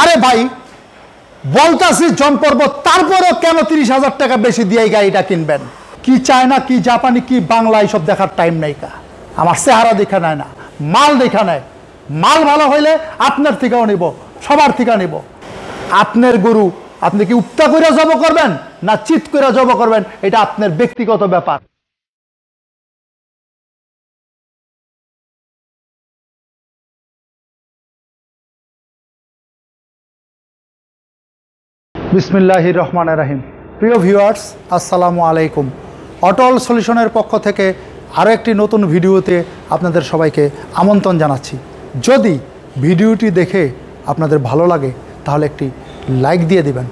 আরে ভাই, বলতাছি জম্পর্ব তারপরেও কেন তিরিশ হাজার টাকা বেশি দিয়ে গাড়িটা কিনবেন? কি চায়না, কি জাপানি, কি বাংলা, এইসব দেখার টাইম নেই কা। আমার চেহারা দেখা নেয় না, মাল দেখা নেয় মাল ভালো হইলে আপনার থেকেও নিব, সবার থেকে নিব। আপনার গরু, আপনি কি উপ্তা করে জব করবেন, না চিত করে জব করবেন, এটা আপনার ব্যক্তিগত ব্যাপার। বিসমিল্লাহ রহমান রাহিম প্রিয় ভিউয়ার্স, আসসালামু আলাইকুম। অটল সলিউশনের পক্ষ থেকে আরও একটি নতুন ভিডিওতে আপনাদের সবাইকে আমন্ত্রণ জানাচ্ছি। যদি ভিডিওটি দেখে আপনাদের ভালো লাগে, তাহলে একটি লাইক দিয়ে দিবেন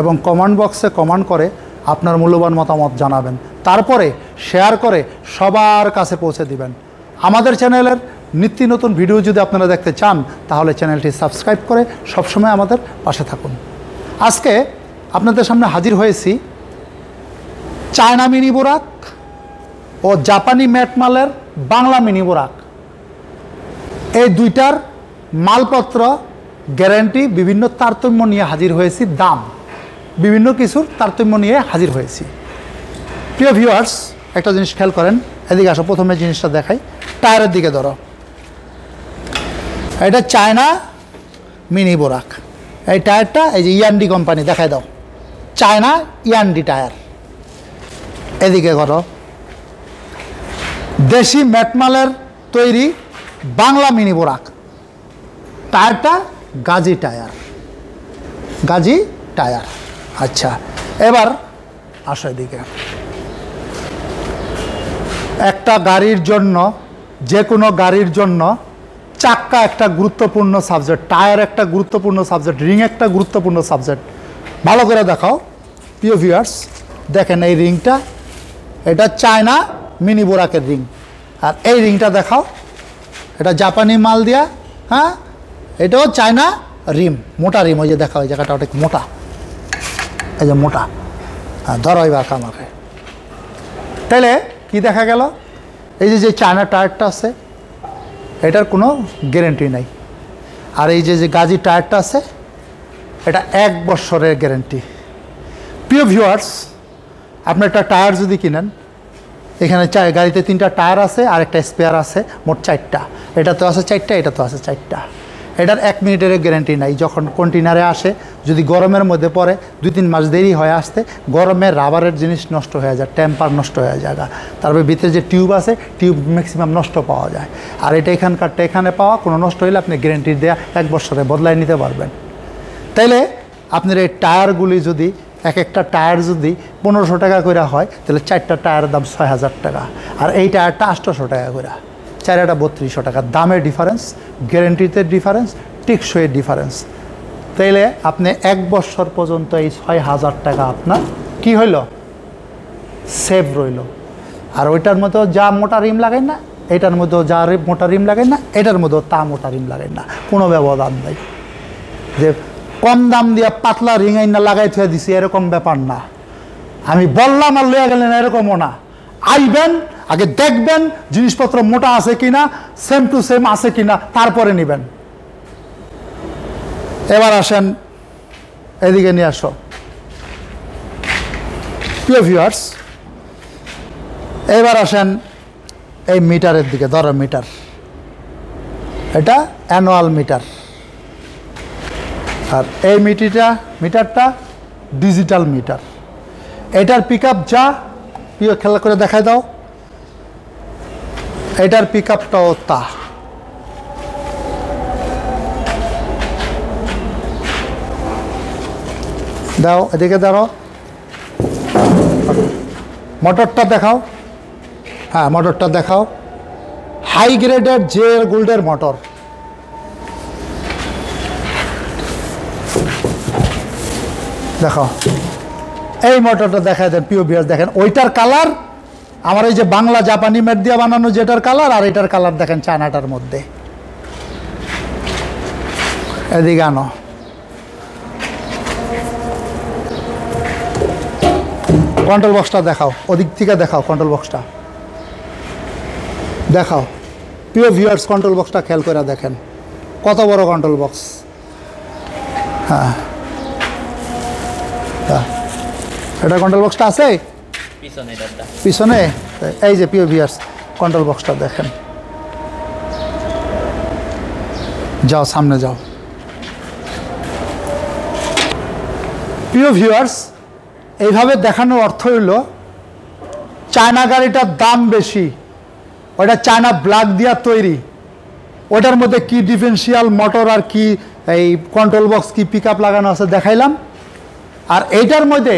এবং কমেন্ট বক্সে কমেন্ট করে আপনার মূল্যবান মতামত জানাবেন। তারপরে শেয়ার করে সবার কাছে পৌঁছে দিবেন। আমাদের চ্যানেলের নিত্য নতুন ভিডিও যদি আপনারা দেখতে চান, তাহলে চ্যানেলটি সাবস্ক্রাইব করে সবসময় আমাদের পাশে থাকুন। আজকে আপনাদের সামনে হাজির হয়েছি চায়না মিনি বোরাক ও জাপানি ম্যাটমালের বাংলা মিনি বোরাক। এই দুইটার মালপত্র গ্যারান্টি বিভিন্ন তারতম্য নিয়ে হাজির হয়েছি, দাম বিভিন্ন কিছুর তারতম্য নিয়ে হাজির হয়েছি। প্রিয় ভিউয়ার্স একটা জিনিস খেয়াল করেন, এদিকে আসো, প্রথমে জিনিসটা দেখাই, টায়ারের দিকে ধরো। এটা চায়না মিনি বোরাক। এই টায়ারটা, এই যে ইয়ান্ডি কোম্পানি দেখাই দাও। চায়না ইয়ান্ডি টায়ার। এদিকে করো দেশি ম্যাটমালের তৈরি বাংলা মিনি বোরাক। টায়ারটা গাজি টায়ার। গাজি টায়ার। আচ্ছা এবার আসো এদিকে। একটা গাড়ির জন্য, যে কোনো গাড়ির জন্য চাক্কা একটা গুরুত্বপূর্ণ সাবজেক্ট, টায়ার একটা গুরুত্বপূর্ণ সাবজেক্ট, রিং একটা গুরুত্বপূর্ণ সাবজেক্ট। ভালো করে দেখাও, প্রিয় ভিউয়ার্স দেখেন এই রিংটা। এটা চায়না মিনি বোরাকের রিং। আর এই রিংটা দেখাও, এটা জাপানি মাল দিয়া হ্যাঁ? এটাও চায়না রিম, মোটা রিম, ওই যে দেখা ওই জায়গাটা অনেক মোটা। এই যে মোটা। হ্যাঁ ধরো এবার আমাকে। তাহলে কি দেখা গেল? এই যে যে চায়না টায়ারটা আছে এটার কোনো গ্যারেন্টি নাই। আর এই যে যে গাজি টায়ারটা আছে, এটা এক বছরের গ্যারেন্টি প্রিয় ভিউয়ার্স আপনার একটা টায়ার যদি কিনেন, এখানে চা গাড়িতে তিনটা টায়ার আছে আর একটা স্পেয়ার আছে, মোট চারটা। এটা তো আছে চারটা, এটা তো আছে চারটা। এটার এক মিনিটের গ্যারেন্টি নাই। যখন কন্টেনারে আসে, যদি গরমের মধ্যে পড়ে দুই তিন মাস দেরি হয়ে আসতে, গরমে রাবারের জিনিস নষ্ট হয়ে যায় টেম্পার নষ্ট হয়ে যায় তারপরে ভিতরে যে টিউব আছে টিউব ম্যাক্সিমাম নষ্ট পাওয়া যায়। আর এটা এখানকারটা এখানে পাওয়া, কোনো নষ্ট হলে আপনি গ্যারেন্টি দেওয়া এক বছরে বদলাই নিতে পারবেন। তাইলে আপনার এই টায়ারগুলি যদি, এক একটা টায়ার যদি পনেরোশো টাকা করে হয়, তাহলে চারটা টায়ারের দাম ছয় হাজার টাকা। আর এই টায়ারটা আটশোশো টাকা করে চারটা বত্রিশশো টাকা। দামের ডিফারেন্স গ্যারেন্টিতে ডিফারেন্স টেকসইয়ের ডিফারেন্স তাইলে আপনি এক বছর পর্যন্ত এই ছয় হাজার টাকা আপনার কি হইল? সেভ রইল। আর ওইটার মধ্যেও যা মোটা রিম লাগাই না, এটার মধ্যেও যা মোটা রিম লাগাই না, এটার মধ্যেও তা মোটা রিম লাগাই না। কোনো ব্যবধান নাই। যে কম দাম দিয়ে পাতলা রিং আইনা লাগাই থুয়ে দিছি, এরকম ব্যাপার না। আমি বললাম আর লইয়া গেলেন, এরকমও না। আইবেন আগে দেখবেন জিনিসপত্র মোটা আছে কিনা সেম টু সেম আছে কিনা, তারপরে নেবেন। এবার আসেন, এদিকে নিয়ে আসো। প্রিয় ভিউয়ার্স এবার আসেন এই মিটারের দিকে, ধরো মিটার। এটা অ্যানুয়াল মিটার। আর এই মিটিটা, মিটারটা ডিজিটাল মিটার। এটার পিক যা, প্রিয় খেলা করে দেখাই দাও। এটার পিক আপটাও তা। দাও, এদিকে দাঁড়ো মোটরটা দেখাও। হ্যাঁ মোটরটা দেখাও। হাই গ্রেডের জে গোল্ডের মোটর। দেখাও। এই মোটরটা দেখা দেন পিও বিয়ার দেখেন। ওইটার কালার আমার এই যে বাংলা জাপানি ম্যাট দিয়ে বানানো যেটার কালার, আর এটার কালার দেখেন চায়নাটার মধ্যে। এদিকে আনো। কন্ট্রোল বক্সটা দেখাও, ওদিক থেকে দেখাও কন্ট্রোল বক্সটা দেখাও। প্রিয় ভিউয়ার্স কন্ট্রোল বক্সটা খেয়াল করে দেখেন। কত বড় কন্ট্রোল বক্স হ্যাঁ। হ্যাঁ। এটা কন্ট্রোল বক্সটা আছে? পিছনে এই যে পিও ভিয়ার্স কন্ট্রোল বক্সটা দেখেন। যাও, সামনে যাও। প্রিয় ভিউয়ার্স এইভাবে দেখানোর অর্থ হইল চায়না গাড়িটার দাম বেশি ওটা চায়না ব্ল্যাক দিয়া তৈরি। ওটার মধ্যে কি ডিফেন্সিয়াল মোটর আর কি, এই কন্ট্রোল বক্স কি পিক লাগানো আছে দেখাইলাম। আর এইটার মধ্যে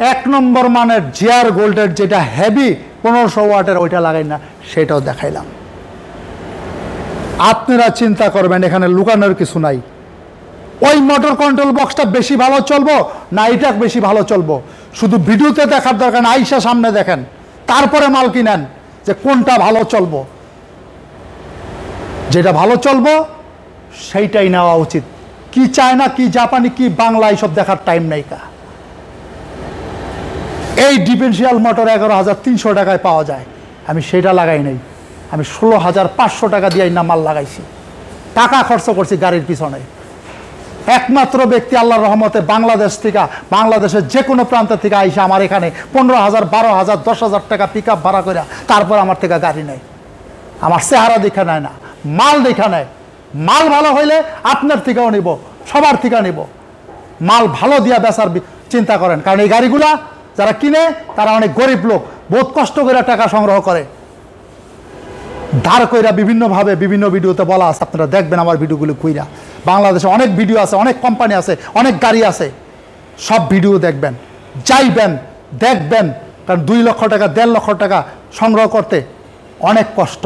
এক নম্বর মানের জিয়ার গোল্ডের যেটা হেভি পনেরোশো ওয়াটের ওইটা লাগাই না, সেটাও দেখাইলাম। আপনারা চিন্তা করবেন, এখানে লুকানোর কিছু নাই। ওই মোটর কন্ট্রোল বক্সটা বেশি ভালো চলবো না এটা বেশি ভালো চলবো? শুধু ভিডিওতে দেখার দরকার আইসা সামনে দেখেন। তারপরে মাল কিনেন যে কোনটা ভালো চলবো। যেটা ভালো চলবো, সেইটাই নেওয়া উচিত। কি চায়না, কি জাপানি, কি বাংলা, এইসব দেখার টাইম নেই কা। এই ডিফেন্সিয়াল মোটর এগারো হাজার তিনশো টাকায় পাওয়া যায়। আমি সেটা লাগাই নাই। আমি ষোলো হাজার পাঁচশো টাকা দিয়ে না মাল লাগাইছি। টাকা খরচ করছি গাড়ির পিছনে। একমাত্র ব্যক্তি আল্লাহর রহমতে বাংলাদেশ থেকে, বাংলাদেশের যে কোনো প্রান্ত থেকে আইসা আমার এখানে পনেরো হাজার, বারো হাজার, দশ হাজার টাকা পিক আপ ভাড়া করে তারপর আমার থেকে গাড়ি নেয়। আমার চেহারা দেখা নেয় না, মাল দেখা নেয়। মাল ভালো হইলে আপনার থেকেও নিব, সবার থেকে নিব। মাল ভালো দিয়া বেচার চিন্তা করেন। কারণ এই গাড়িগুলা যারা কিনে, তারা অনেক গরিব লোক। বহুত কষ্ট করে টাকা সংগ্রহ করে। ধার কইরা বিভিন্নভাবে বিভিন্ন ভিডিওতে বলা আছে, আপনারা দেখবেন আমার ভিডিওগুলো কইরা। বাংলাদেশে অনেক ভিডিও আছে, অনেক কোম্পানি আছে, অনেক গাড়ি আছে। সব ভিডিও দেখবেন। যাইবেন, দেখবেন। কারণ দুই লক্ষ টাকা, দেড় লক্ষ টাকা সংগ্রহ করতে অনেক কষ্ট।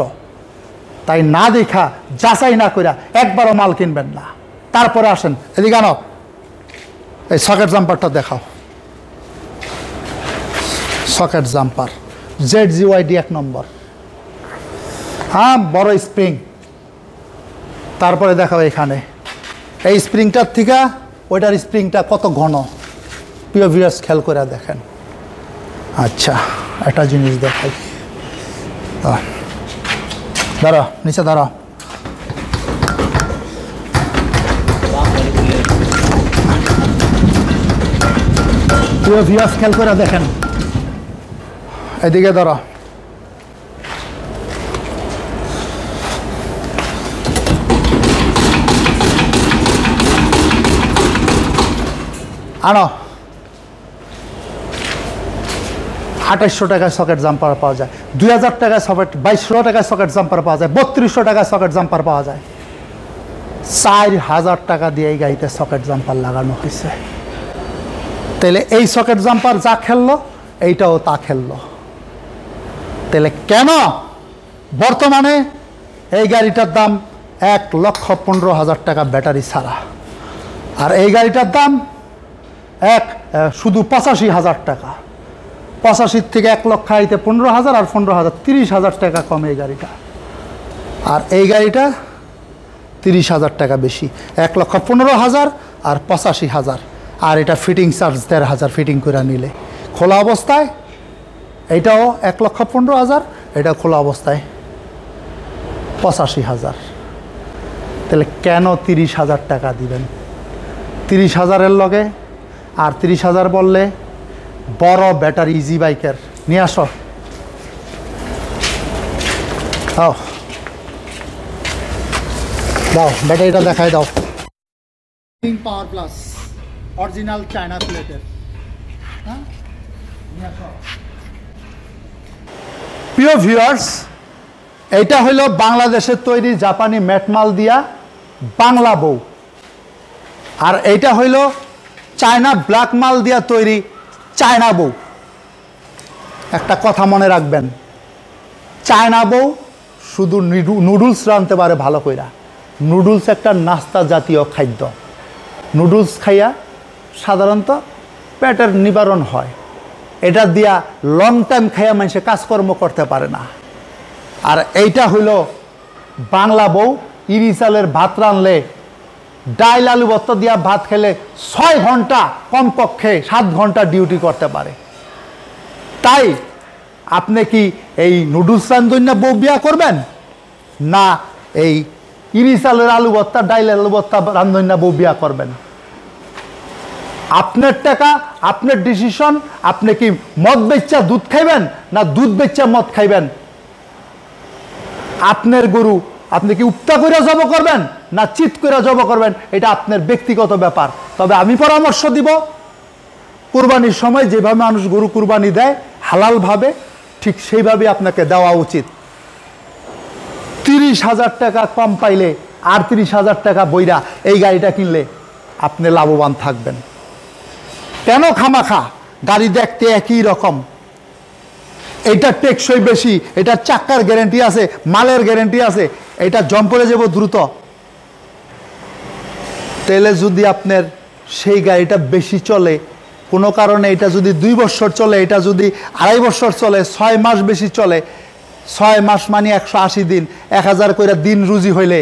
তাই না দেখা, যাচাই না কইরা একবারও মাল কিনবেন না। তারপরে আসেন, এদিকে আনো। এই সকেট জাম্পারটা দেখাও। Socket jumper. জেড জিওয়াইডি এক নম্বর। হ্যাঁ বড় স্প্রিং। তারপরে দেখাও এখানে। এই স্প্রিংটার থেকে ওইটার স্প্রিংটা কত ঘন? প্রিয় ভিউয়ার্স খেয়াল করে দেখেন। আচ্ছা একটা জিনিস দেখাই। দাঁড়াও নিচে দাঁড়াও প্রিয় ভিউয়ার্স খেয়াল করে দেখেন। এদিকে দাঁড়াও আনো। আঠাইশশো টাকায় সকেট জাম্পার পাওয়া যায়। দুই হাজার টাকায় সকেট বাইশশো টাকায় সকেট জাম্পার পাওয়া যায়। বত্রিশশো টাকায় সকেট জাম্পার পাওয়া যায়। চার হাজার টাকা দিয়ে এই গাড়িতে সকেট জাম্পার লাগানো হয়েছে। তাহলে এই সকেট জাম্পার যা খেললো, এইটাও তা খেললো। তাহলে কেন? বর্তমানে এই গাড়িটার দাম এক লক্ষ পনেরো হাজার টাকা ব্যাটারি ছাড়া। আর এই গাড়িটার দাম এক শুধু পঁচাশি হাজার টাকা। পঁচাশির থেকে এক লক্ষ আইতে পনেরো হাজার আর পনেরো হাজার তিরিশ হাজার টাকা কম এই গাড়িটা। আর এই গাড়িটা তিরিশ হাজার টাকা বেশি। এক লক্ষ পনেরো হাজার আর পঁচাশি হাজার। আর এটা ফিটিং চার্জ দেড় হাজার ফিটিং করে নিলে। খোলা অবস্থায় এইটাও এক লক্ষ পনেরো হাজার, এটা খোলা অবস্থায় পঁচাশি হাজার। তাহলে কেন তিরিশ হাজার টাকা দিবেন? তিরিশ হাজারের লগে আর তিরিশ হাজার বললে বড় ব্যাটারি ইজি বাইকের নিয়ে আসো। দাও। ব্যাটারিটা দেখাই দাও। পাওয়ার প্লাস অরিজিনাল চায়না প্লেটের হ্যাঁ? নিয়ে আসো। প্রিয় ভিউয়ার্স, এইটা হইল বাংলাদেশের তৈরি জাপানি ম্যাটমাল দিয়া বাংলা বউ। আর এইটা হইল চায়না ব্ল্যাক মাল দিয়া তৈরি চায়না বউ। একটা কথা মনে রাখবেন, চায়না বউ শুধু নুডলস রাঁধতে পারে ভালো কইরা। নুডলস একটা নাস্তা জাতীয় খাদ্য। নুডলস খাইয়া সাধারণত পেটের নিবারণ হয়। এটা দিয়া লং টাইম খাইয়া মানুষে কাজকর্ম করতে পারে না। আর এইটা হইল বাংলা বউ, ইরি চালের ভাত রানলে, ডাইল আলু বত্ত দিয়া ভাত খেলে ছয় ঘণ্টা কমপক্ষে সাত ঘণ্টা ডিউটি করতে পারে। তাই আপনি কি এই নুডলস রান্ধন্যা বউ বিয়া করবেন? না, এই ইরি চালের আলু ভর্তা, ডাইল আলু ভর্তা রান্ধন্যা বউ বিয়া করবেন। আপনার টাকা, আপনার ডিসিশন আপনি কি মদ বেচ্চা দুধ খাইবেন না দুধ বেচ্চা মদ খাইবেন? আপনার গরু, আপনি কি উত্তা করে জব করবেন না চিত করে জব করবেন? এটা আপনার ব্যক্তিগত ব্যাপার। তবে আমি পরামর্শ দিব, কুরবানির সময় যেভাবে মানুষ গরু কুরবানি দেয় হালালভাবে ঠিক সেইভাবে আপনাকে দেওয়া উচিত। তিরিশ হাজার টাকা কম পাইলে আর তিরিশ হাজার টাকা বইরা এই গাড়িটা কিনলে আপনি লাভবান থাকবেন। কেন খামাখা? গাড়ি দেখতে একই রকম। এটা টেকসই বেশি, এটা চাক্কার গ্যারেন্টি আছে, মালের গ্যারেন্টি আছে, এটা জম পড়ে যাব দ্রুত। তেলে যদি আপনার সেই গাড়িটা বেশি চলে, কোনো কারণে এটা যদি দুই বছর চলে, এটা যদি আড়াই বছর চলে, ছয় মাস বেশি চলে, ছয় মাস মানে একশো আশি দিন, এক হাজার করে দিন রুজি হইলে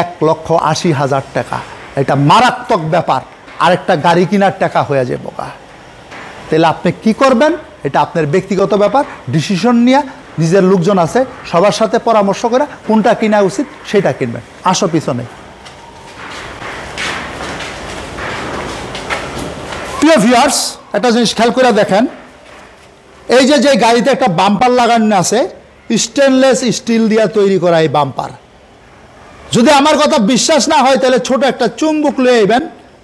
এক লক্ষ আশি হাজার টাকা। এটা মারাত্মক ব্যাপার। আরেকটা গাড়ি কেনার টাকা হয়ে যাবে তাহলে আপনি কি করবেন? এটা আপনার ব্যক্তিগত ব্যাপার ডিসিশন নিয়ে নিজের লোকজন আছে, সবার সাথে পরামর্শ করে কোনটা কিনা উচিত সেটা কিনবেন। আসো পিছনে। প্রিয় ভিউয়ার্স একটা জিনিস খেয়াল করে দেখেন। এই যে যে গাড়িতে একটা বাম্পার লাগানো আছে স্টেনলেস স্টিল দিয়ে তৈরি করা এই বাম্পার যদি আমার কথা বিশ্বাস না হয়, তাহলে ছোট একটা চুম্বুক লয়ে আইবেন।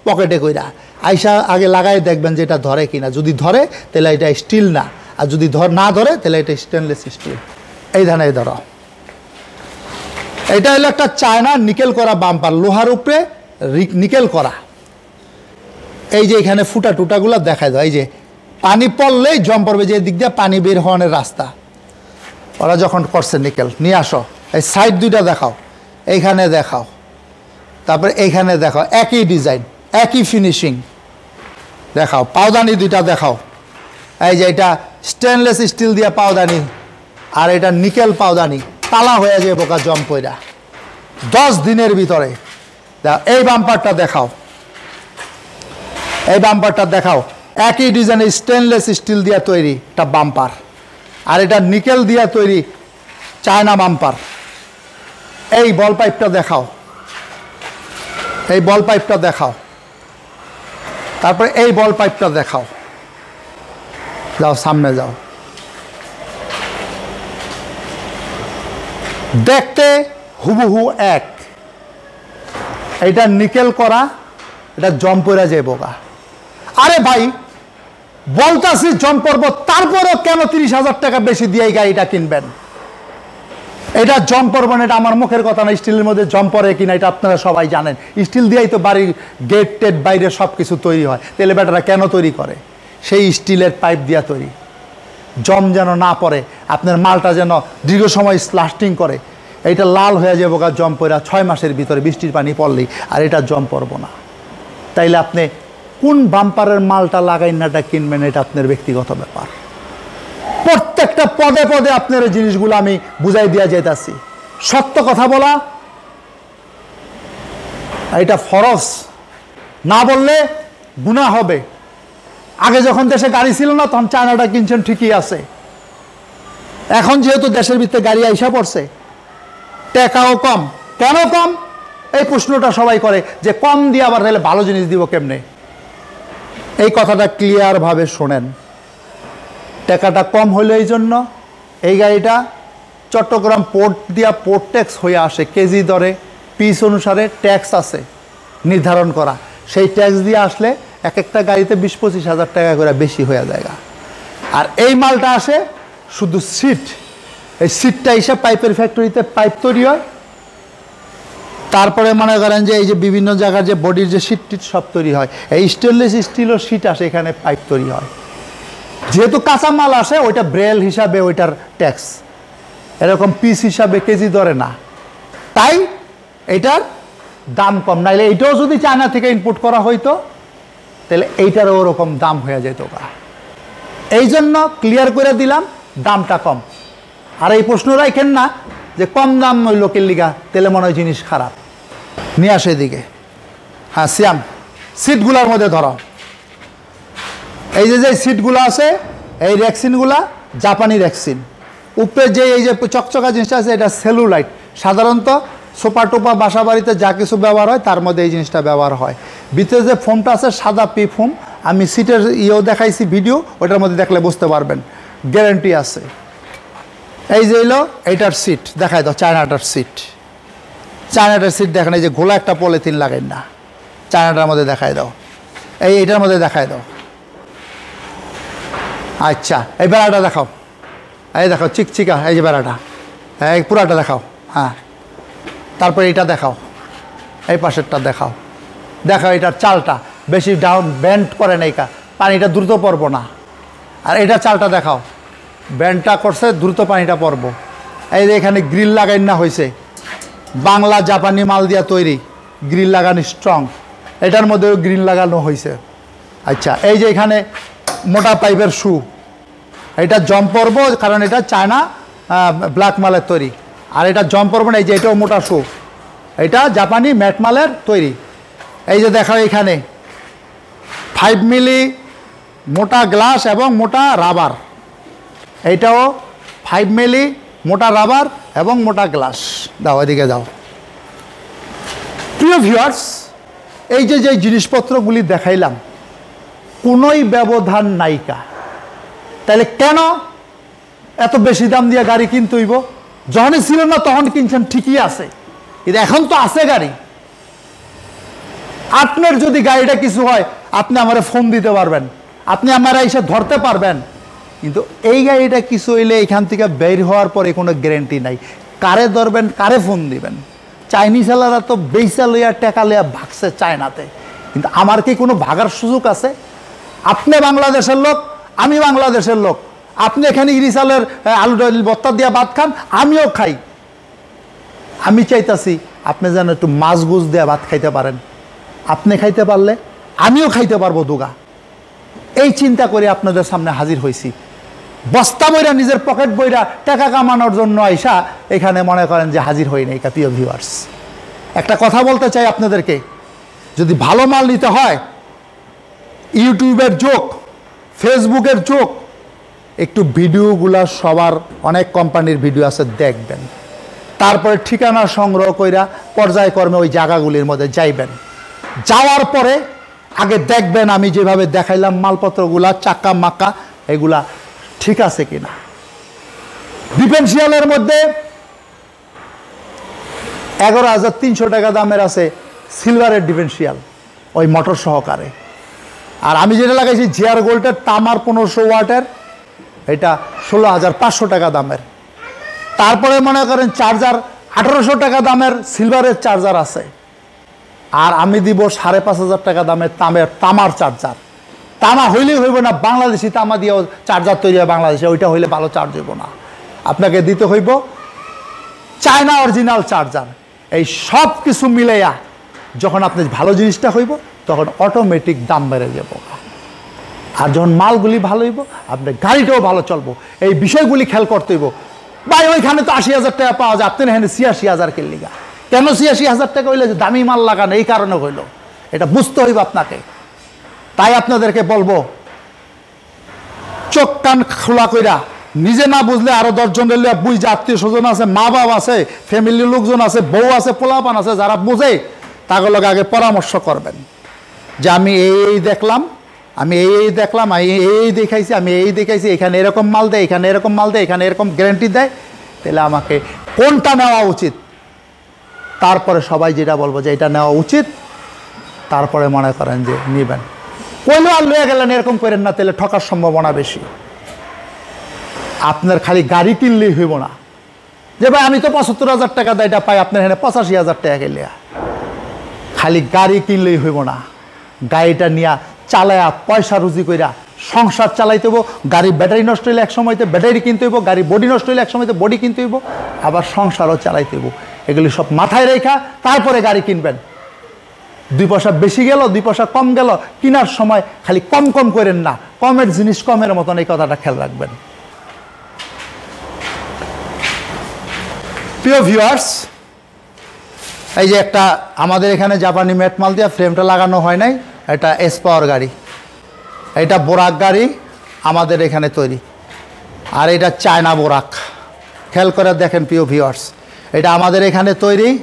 পকেটে কইরা। আইসা আগে লাগাই দেখবেন যে এটা ধরে কিনা। যদি ধরে, তাহলে এটা স্টিল না। আর যদি ধর না ধরে, তাহলে এটা স্টেনলেস স্টিল এই ধানে ধরো। এটা হলো একটা চায়না নিকেল করা বাম্পার। লোহার উপরে নিকেল করা। এই যে এখানে ফুটা টুটাগুলো দেখা যায় এই যে পানি পড়লেই জম পড়বে যে দিক দিয়ে পানি বের হওয়ানোর রাস্তা। ওরা যখন করছে নিকেল, নিয়ে আসো। এই সাইড দুইটা দেখাও। এইখানে দেখাও। তারপরে এইখানে দেখাও। একই ডিজাইন একই ফিনিশিং দেখাও, পাওদানি দুইটা দেখাও। এই যে এটা স্টেনলেস স্টিল দিয়ে পাওদানি, আর এটা নিকেল পাওদানি, তালা হয়ে যায় বোকা জম পইরা। দশ দিনের ভিতরে। এই বাম্পারটা দেখাও। এই বাম্পারটা দেখাও। একই ডিজাইনে স্টেনলেস স্টিল দিয়ে তৈরি একটা বাম্পার আর এটা নিকেল দিয়ে তৈরি চায়না বাম্পার এই বল পাইপটা দেখাও। এই বল পাইপটা দেখাও। তারপরে এই বল পাইপটা দেখাও। যাও, সামনে যাও। দেখতে হুবহু এক। এটা নিকেল করা, এটা জম পড়া যায় বোকা। আরে ভাই, বলতাছি জম পড়ব তারপরেও কেন তিরিশ হাজার টাকা বেশি দিয়ে গাড়িটা কিনবেন? এটা জম পড়ব না, এটা আমার মুখের কথা না, স্টিলের মধ্যে জম পড়ে কিনা, এটা আপনারা সবাই জানেন। স্টিল দিয়েই তো বাড়ির গেট টেট বাইরে সব কিছু তৈরি হয়। তেলে বেটারা কেন তৈরি করে? সেই স্টিলের পাইপ দিয়া তৈরি। জম যেন না পড়ে, আপনার মালটা যেন দীর্ঘ সময় লাস্টিং করে। এটা লাল হয়ে যাব গা জম পড়া ছয় মাসের ভিতরে বৃষ্টির পানি পড়লেই, আর এটা জম পড়ব না। তাইলে আপনি কোন বাম্পারের মালটা লাগাই নাটা কিনবেন, এটা আপনার ব্যক্তিগত ব্যাপার। প্রত্যেকটা পদে পদে আপনার এই জিনিসগুলো আমি বুঝাই দিয়া যেতেছি সত্য কথা বলা এটা ফরজ। না বললে গুণা হবে। আগে যখন দেশে গাড়ি ছিল না, তখন চায়নাটা কিনছেন ঠিকই আছে। এখন যেহেতু দেশের ভিতরে গাড়ি আইসা পড়ছে, টাকাও কম। কেন কম? এই প্রশ্নটা সবাই করে যে কম দিয়ে আবার তাহলে ভালো জিনিস দিব কেমনে? এই কথাটা ক্লিয়ারভাবে শোনেন। টাকাটা কম হলো এই জন্য। এই গাড়িটা চট্টগ্রাম পোর্ট দিয়া পোর্ট ট্যাক্স হয়ে আসে, কেজি দরে। পিস অনুসারে ট্যাক্স আছে নির্ধারণ করা। সেই ট্যাক্স দিয়ে আসলে এক একটা গাড়িতে বিশ পঁচিশ হাজার টাকা করে বেশি হয়ে যায় আর এই মালটা আসে শুধু সিট। এই সিটটা এসে পাইপের ফ্যাক্টরিতে পাইপ তৈরি হয়। তারপরে মনে করেন যে এই যে বিভিন্ন জায়গার যে বডির যে সিট টিট সব তৈরি হয়। এই স্টেনলেস স্টিলও সিট আসে এখানে পাইপ তৈরি হয়। যেহেতু কাঁচা মাল আসে, ওইটা ব্রেল হিসাবে ওইটার ট্যাক্স এরকম পিস হিসাবে কেজি ধরে না। তাই এটার দাম কম। নাইলে এইটাও যদি চায়না থেকে ইনপুট করা হইতো, তাহলে এইটারও ওরকম দাম হয়ে যেত এই জন্য ক্লিয়ার করে দিলাম, দামটা কম। আর এই প্রশ্ন রাখেন না যে কম দাম ওই লোকের লিগা তেলে মনে হয় জিনিস খারাপ। নিয়ে আসে এদিকে। হ্যাঁ সিয়াম সিটগুলোর মধ্যে ধরো। এই যে যে সিটগুলো আছে, এই র্যাক্সিনগুলা জাপানি র্যাক্সিন উপরে যে এই যে চকচকা জিনিসটা আছে, এটা সেলুলাইট সাধারণত সোপা টোপা বাসা বাড়িতে যা কিছু ব্যবহার হয়, তার মধ্যে এই জিনিসটা ব্যবহার হয়। ভিতরে যে ফোমটা আছে, সাদা পি ফোম আমি সিটের ইয়েও দেখাইছি ভিডিও ওটার মধ্যে দেখলে বুঝতে পারবেন। গ্যারেন্টি আছে। এই যে এলো এইটার সিট দেখাই দাও, চায়নাটার সিট চায়নাটার সিট দেখেন, এই যে গোলা একটা পলিথিন লাগেন না। চায়নাটার মধ্যে দেখাই দাও। এই এটার মধ্যে দেখাই দাও। আচ্ছা এই বেড়াটা দেখাও। এই দেখো, চিকচিকা, এই যে বেড়াটা। এই পুরাটা দেখাও হ্যাঁ। তারপর এটা দেখাও, এই পাশেরটা দেখাও। দেখাও এটার চালটা, বেশি ডাউন ব্যান্ড করে নাই কা, পানিটা দ্রুত পড়ব না। আর এটা চালটা দেখাও ব্যান্ডটা করছে, দ্রুত পানিটা পড়ব। এই যে এখানে গ্রিল লাগাই না হয়েছে বাংলা জাপানি মাল দিয়া তৈরি গ্রিল লাগানো স্ট্রং এটার মধ্যেও গ্রিল লাগানো হয়েছে আচ্ছা এই যে এখানে মোটা পাইপের শু। এটা জম পরব, কারণ এটা চায়না ব্ল্যাক মালের তৈরি। আর এটা জম পরব না, এই যে এটাও মোটা শু। এটা জাপানি ম্যাট মালের তৈরি। এই যে দেখো এখানে। ফাইভ মিলি মোটা গ্লাস এবং মোটা রাবার। এইটাও ফাইভ মিলি মোটা রাবার এবং মোটা গ্লাস। দাও, এদিকে দাও। প্রিয় ভিউয়ার্স এই যে যে জিনিসপত্রগুলি দেখাইলাম কোনোই ব্যবধান নাইকা তাহলে কেন এত বেশি দাম দিয়ে গাড়ি কিনতে হইব? যখনই ছিল না তখন কিনছেন, ঠিকই আছে। কিন্তু এখন তো আছে গাড়ি। আপনার যদি গাড়িটা কিছু হয়, আপনি আমার ফোন দিতে পারবেন। আপনি আমার এসে ধরতে পারবেন। কিন্তু এই গাড়িটা কিছু হইলে এখান থেকে বের হওয়ার পরে কোনো গ্যারেন্টি নাই। কারে ধরবেন, কারে ফোন দিবেন? চাইনিজওয়ালারা তো বেসা লইয়া, টেকা লইয়া ভাগছে চায়নাতে। কিন্তু আমার কি কোনো ভাগার সুযোগ আছে? আপনি বাংলাদেশের লোক, আমি বাংলাদেশের লোক। আপনি এখানে ইরিশালের আলু ডাল বত্তা দিয়া ভাত খান, আমিও খাই। আমি চাইতাছি আপনি যেন একটু মাছ গুছ দিয়ে ভাত খাইতে পারেন। আপনি খাইতে পারলে, আমিও খাইতে পারব দুগা। এই চিন্তা করে আপনাদের সামনে হাজির হয়েছি বস্তা বইরা নিজের পকেট বইরা টাকা কামানোর জন্য আইসা এখানে মনে করেন যে হাজির হই নাই প্রিয় ভিউয়ার্স একটা কথা বলতে চাই আপনাদেরকে। যদি ভালো মাল নিতে হয় ইউটিউবের যোগ ফেসবুকের যোগ একটু ভিডিওগুলা সবার অনেক কোম্পানির ভিডিও আছে, দেখবেন। তারপরে ঠিকানা সংগ্রহ কইরা পর্যায়ক্রমে ওই জায়গাগুলির মধ্যে যাইবেন। যাওয়ার পরে আগে দেখবেন আমি যেভাবে দেখাইলাম, মালপত্রগুলা, চাকা মাক্কা এগুলা ঠিক আছে কিনা। ডিফেন্সিয়ালের মধ্যে এগারো হাজার তিনশো টাকা দামের আছে সিলভারের ডিফেন্সিয়াল, ওই মোটর সহকারে। আর আমি যেটা লাগাইছি জিয়ার গোল্ডের তামার পনেরোশো ওয়াটের, এটা ষোলো হাজার পাঁচশো টাকা দামের। তারপরে মনে করেন চার্জার আঠারোশো টাকা দামের সিলভারের চার্জার আছে। আর আমি দিব সাড়ে পাঁচ হাজার টাকা দামের তামের, তামার চার্জার তামা হইলেই হইব না, বাংলাদেশি তামা দিয়েও চার্জার তৈরি হয় বাংলাদেশে, ওইটা হইলে ভালো চার্জ হইব না। আপনাকে দিতে হইব চায়না অরিজিনাল চার্জার এই সব কিছু মিলাইয়া যখন আপনি ভালো জিনিসটা হইব তখন অটোমেটিক দাম বেড়ে যাব। আর যখন মালগুলি ভালো হইব, আপনার গাড়িটাও ভালো চলবো। এই বিষয়গুলি খেয়াল করতে হইব। ভাই, ওইখানে তো আশি হাজার টাকা পাওয়া যায় আপনি এখানে ছিয়াশি হাজার কিনলিগা কেন ছিয়াশি হাজার টাকা হইলে যে দামি মাল লাগানো এই কারণে হইল। এটা বুঝতে হইব আপনাকে। তাই আপনাদেরকে বলব, চোখ কান খোলা কইরা, নিজে না বুঝলে আরও দশজন এলে বুঝ আত্মীয় স্বজন আছে, মা বাবা আছে ফ্যামিলির লোকজন আছে, বউ আছে, পোলাপান আছে, যারা বোঝে তাগুলোকে আগে পরামর্শ করবেন। যে আমি এই দেখলাম, আমি এই দেখলাম, আমি এই দেখাইছি, আমি এই দেখাইছি, এখানে এরকম মাল দেয়, এখানে এরকম মাল দেয়, এখানে এরকম গ্যারেন্টি দেয়, তাহলে আমাকে কোনটা নেওয়া উচিত? তারপরে সবাই যেটা বলব যে এটা নেওয়া উচিত, তারপরে মনে করেন যে নেবেন। কইলেও আর লয়ে গেলেন, এরকম করেন না, তাহলে ঠকার সম্ভাবনা বেশি। আপনার খালি গাড়ি কিনলেই হইব না। যে ভাই, আমি তো পঁচাত্তর হাজার টাকা দেয়, এটা পাই, আপনার এখানে পঁচাশি হাজার টাকা গেলে। খালি গাড়ি কিনলেই হইব না। গাড়িটা নিয়া চালায়া পয়সা রুজি কইরা সংসার চালাইতে হইব, গাড়ি ব্যাটারি নষ্ট হইলে এক সময়তে ব্যাটারি কিনতে হইব, গাড়ি বডি নষ্ট হইলে এক সময়তে বডি কিনতে হইব, আবার সংসারও চালাইতে হইব। এগুলি সব মাথায় রেখা তারপরে গাড়ি কিনবেন। দুই পয়সা বেশি গেল, দুই পয়সা কম গেল, কেনার সময় খালি কম কম করেন না, কমের জিনিস কমের মতন এই কথাটা খেয়াল রাখবেন। প্রিয় ভিউয়ার্স এই যে একটা আমাদের এখানে জাপানি মেটমাল দিয়ে ফ্রেমটা লাগানো হয় নাই, এটা এস পাওয়ার গাড়ি। এটা বোরাক গাড়ি আমাদের এখানে তৈরি। আর এটা চায়না বোরাক। খেয়াল করে দেখেন প্রিয় ভিউয়ার্স এটা আমাদের এখানে তৈরি।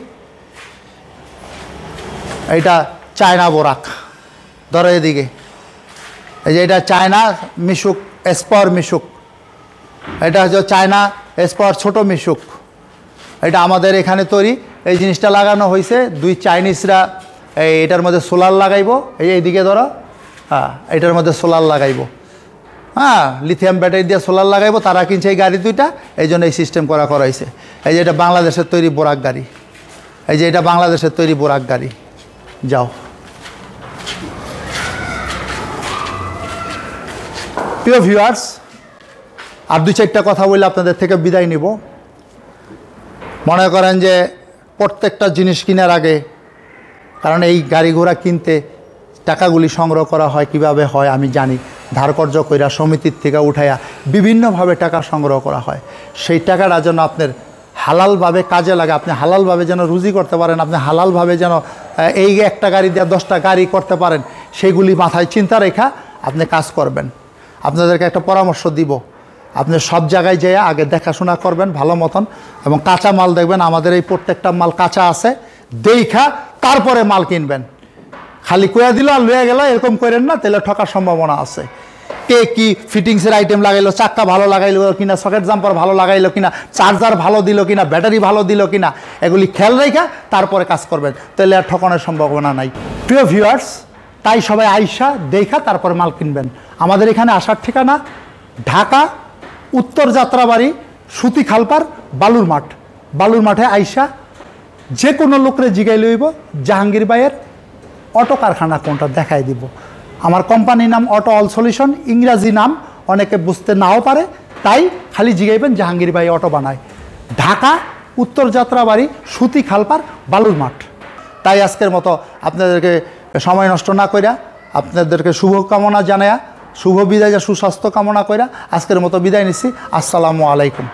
এটা চায়না বোরাক। ধরো এদিকে। এই যে এটা চায়না মিশুক এসপার মিশুক। এটা হচ্ছে চায়না এসপার ছোট মিশুক। এটা আমাদের এখানে তৈরি। এই জিনিসটা লাগানো হয়েছে দুই চাইনিজরা এই এটার মধ্যে সোলার লাগাইব। এই এইদিকে ধরো। হ্যাঁ এটার মধ্যে সোলার লাগাইব। হ্যাঁ লিথিয়াম ব্যাটারি দিয়ে সোলার লাগাইবো, তারা কিনছে এই গাড়ি দুইটা। এই জন্য এই সিস্টেম করা করাইছে এই যে এটা বাংলাদেশের তৈরি বোরাক গাড়ি। এই যে এটা বাংলাদেশের তৈরি বোরাক গাড়ি। যাও। প্রিয় ভিউয়ার্স আর দুই চারটা কথা বলে আপনাদের থেকে বিদায় নিব। মনে করেন যে প্রত্যেকটা জিনিস কেনার আগে, কারণ এই গাড়ি ঘোড়া কিনতে টাকাগুলি সংগ্রহ করা হয়, কীভাবে হয় আমি জানি। ধারকর্য কইরা সমিতির থেকে উঠাইয়া বিভিন্নভাবে টাকা সংগ্রহ করা হয়। সেই টাকাটা যেন আপনার হালালভাবে কাজে লাগে, আপনি হালালভাবে যেন রুজি করতে পারেন, আপনি হালালভাবে যেন এই একটা গাড়ি দিয়ে দশটা গাড়ি করতে পারেন সেইগুলি মাথায় চিন্তা রেখা আপনি কাজ করবেন। আপনাদেরকে একটা পরামর্শ দিব আপনি সব জায়গায় যেয়ে আগে দেখাশোনা করবেন ভালো মতন এবং কাঁচা মাল দেখবেন, আমাদের এই প্রত্যেকটা মাল কাঁচা আছে, দেখা তারপরে মাল কিনবেন। খালি কয়া দিল আর লয়ে গেল, এরকম করেন না, তাহলে ঠকার সম্ভাবনা আছে। কে কি ফিটিংসের আইটেম লাগাইলো, চাক্কা ভালো লাগাইলো কিনা সকেট জাম্পার ভালো লাগাইলো কিনা চার্জার ভালো দিল কিনা ব্যাটারি ভালো দিল কিনা, এগুলি খেয়াল রেখা তারপরে কাজ করবেন। তাহলে আর ঠকানোর সম্ভাবনা নাই। প্রিয় ভিউয়ার্স তাই সবাই আইসা, দেখা, তারপরে মাল কিনবেন। আমাদের এখানে আসার ঠিকানা ঢাকা উত্তর যাত্রাবাড়ি, সুতি খালপার, বালুর মাঠ। বালুর মাঠে আইসা যে কোনো লোকরে জিগাই লইব, জাহাঙ্গীর ভাইয়ের অটো কারখানা কোনটা দেখাই দিব। আমার কোম্পানির নাম অটো অল সলিউশন, ইংরাজি নাম অনেকে বুঝতে নাও পারে, তাই খালি জিগাইবেন জাহাঙ্গীর ভাই অটো বানায়। ঢাকা, উত্তর যাত্রাবাড়ি, সুতি খালপার, বালুর মাঠ। তাই আজকের মতো আপনাদেরকে সময় নষ্ট না কইরা আপনাদেরকে শুভকামনা জানায়া শুভ বিদায় যা সুস্বাস্থ্য কামনা কইরা আজকের মতো বিদায় নিচ্ছি আসসালামু আলাইকুম।